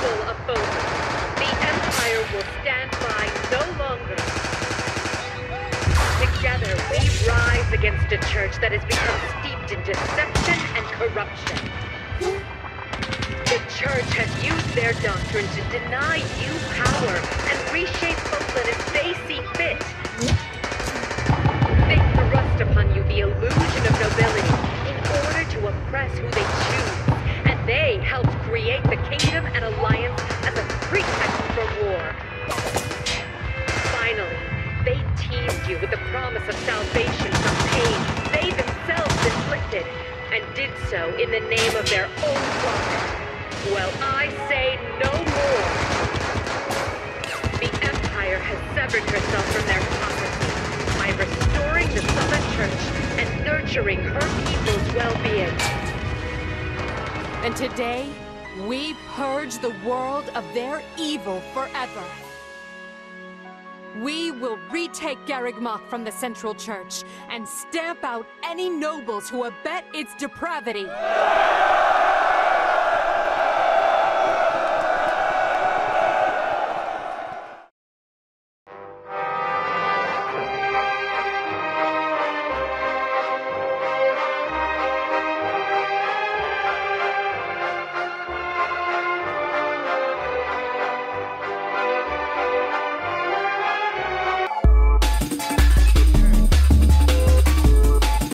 people of Fódlan. The Empire will stand by no longer. Together, we rise against a church that has become steeped in deception and corruption. The church has used their doctrine to deny you power and reshape Fódlan as they see fit. They thrust upon you the illusion of nobility in order to oppress who they with the promise of salvation from pain they themselves inflicted, and did so in the name of their own profit. Well, I say no more. The Empire has severed herself from their prophecy by restoring the Southern Church and nurturing her people's well-being. And today, we purge the world of their evil forever. We will retake Garreg Mach from the Central Church and stamp out any nobles who abet its depravity.